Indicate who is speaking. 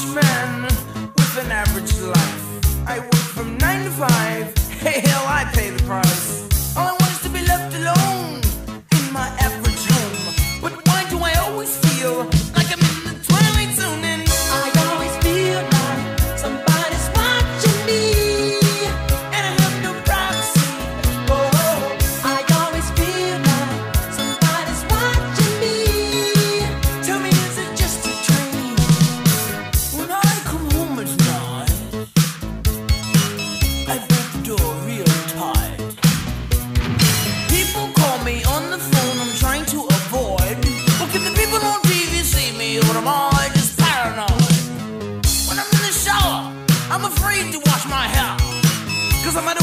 Speaker 1: average man with an average life. I work from nine to five. Hey, I'm all just paranoid. When I'm in the shower, I'm afraid to wash my hair. Cause I'm at